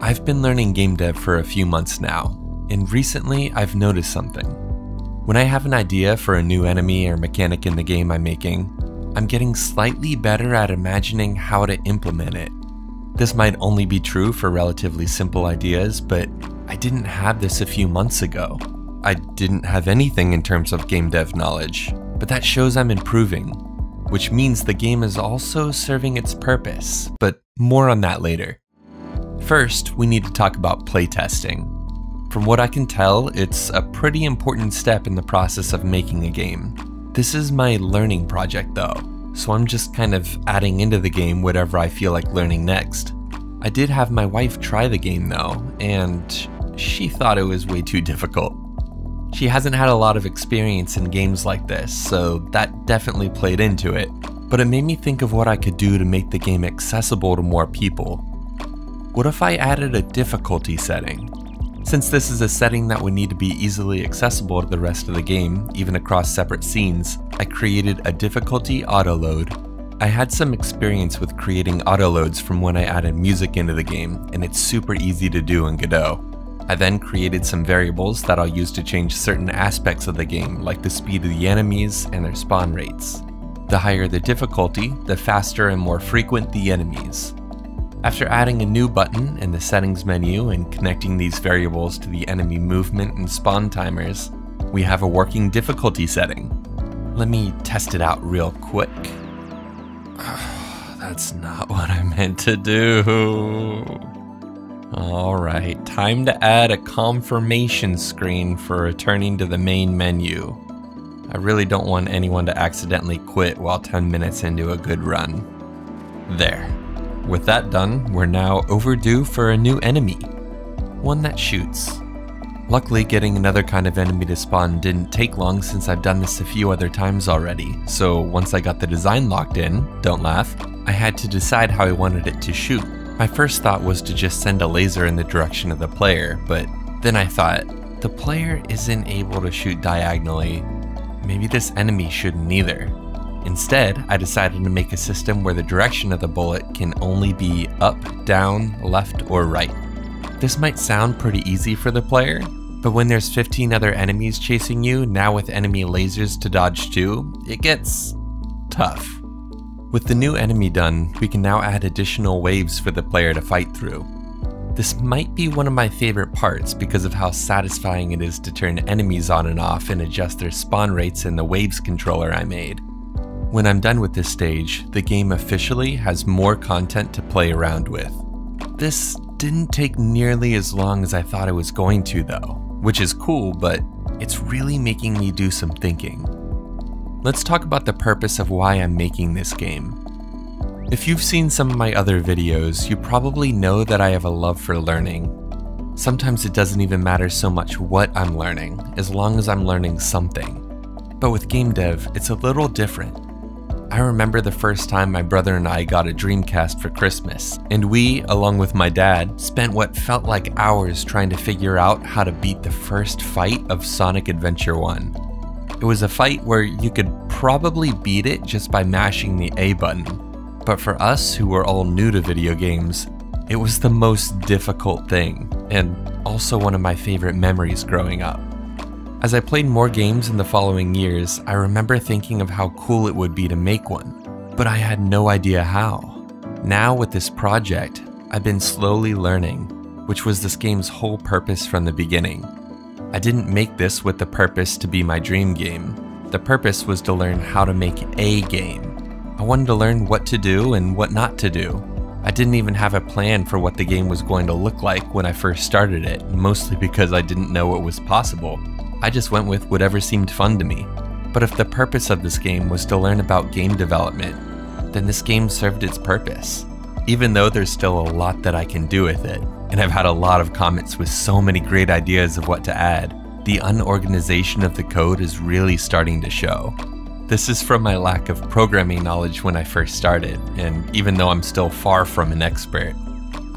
I've been learning game dev for a few months now, and recently I've noticed something. When I have an idea for a new enemy or mechanic in the game I'm making, I'm getting slightly better at imagining how to implement it. This might only be true for relatively simple ideas, but I didn't have this a few months ago. I didn't have anything in terms of game dev knowledge, but that shows I'm improving, which means the game is also serving its purpose, but more on that later. First, we need to talk about playtesting. From what I can tell, it's a pretty important step in the process of making a game. This is my learning project though, so I'm just kind of adding into the game whatever I feel like learning next. I did have my wife try the game though, and she thought it was way too difficult. She hasn't had a lot of experience in games like this, so that definitely played into it, but it made me think of what I could do to make the game accessible to more people. What if I added a difficulty setting? Since this is a setting that would need to be easily accessible to the rest of the game, even across separate scenes, I created a difficulty autoload. I had some experience with creating autoloads from when I added music into the game, and it's super easy to do in Godot. I then created some variables that I'll use to change certain aspects of the game, like the speed of the enemies and their spawn rates. The higher the difficulty, the faster and more frequent the enemies. After adding a new button in the settings menu and connecting these variables to the enemy movement and spawn timers, we have a working difficulty setting. Let me test it out real quick. That's not what I meant to do. Alright, time to add a confirmation screen for returning to the main menu. I really don't want anyone to accidentally quit while 10 minutes into a good run. There. With that done, we're now overdue for a new enemy. One that shoots. Luckily, getting another kind of enemy to spawn didn't take long since I've done this a few other times already, so once I got the design locked in, don't laugh, I had to decide how I wanted it to shoot. My first thought was to just send a laser in the direction of the player, but then I thought, the player isn't able to shoot diagonally. Maybe this enemy shouldn't either. Instead, I decided to make a system where the direction of the bullet can only be up, down, left, or right. This might sound pretty easy for the player, but when there's 15 other enemies chasing you, now with enemy lasers to dodge too, it gets tough. With the new enemy done, we can now add additional waves for the player to fight through. This might be one of my favorite parts because of how satisfying it is to turn enemies on and off and adjust their spawn rates in the waves controller I made. When I'm done with this stage, the game officially has more content to play around with. This didn't take nearly as long as I thought it was going to though, which is cool, but it's really making me do some thinking. Let's talk about the purpose of why I'm making this game. If you've seen some of my other videos, you probably know that I have a love for learning. Sometimes it doesn't even matter so much what I'm learning, as long as I'm learning something. But with game dev, it's a little different. I remember the first time my brother and I got a Dreamcast for Christmas, and we, along with my dad, spent what felt like hours trying to figure out how to beat the first fight of Sonic Adventure 1. It was a fight where you could probably beat it just by mashing the A button, but for us who were all new to video games, it was the most difficult thing, and also one of my favorite memories growing up. As I played more games in the following years, I remember thinking of how cool it would be to make one, but I had no idea how. Now, with this project, I've been slowly learning, which was this game's whole purpose from the beginning. I didn't make this with the purpose to be my dream game. The purpose was to learn how to make a game. I wanted to learn what to do and what not to do. I didn't even have a plan for what the game was going to look like when I first started it, mostly because I didn't know what was possible. I just went with whatever seemed fun to me. But if the purpose of this game was to learn about game development, then this game served its purpose. Even though there's still a lot that I can do with it, and I've had a lot of comments with so many great ideas of what to add, the unorganization of the code is really starting to show. This is from my lack of programming knowledge when I first started, and even though I'm still far from an expert,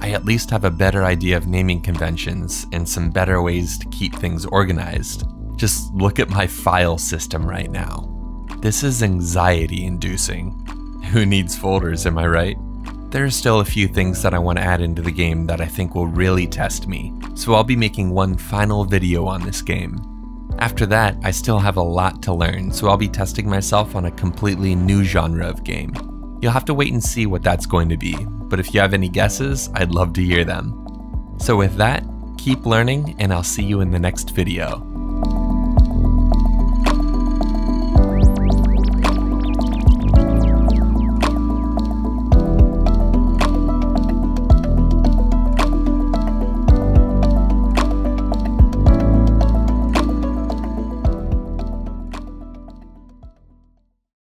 I at least have a better idea of naming conventions and some better ways to keep things organized. Just look at my file system right now. This is anxiety inducing. Who needs folders, am I right? there are still a few things that I want to add into the game that I think will really test me, so I'll be making one final video on this game. After that, I still have a lot to learn, so I'll be testing myself on a completely new genre of game. You'll have to wait and see what that's going to be, but if you have any guesses, I'd love to hear them. So with that, keep learning and I'll see you in the next video.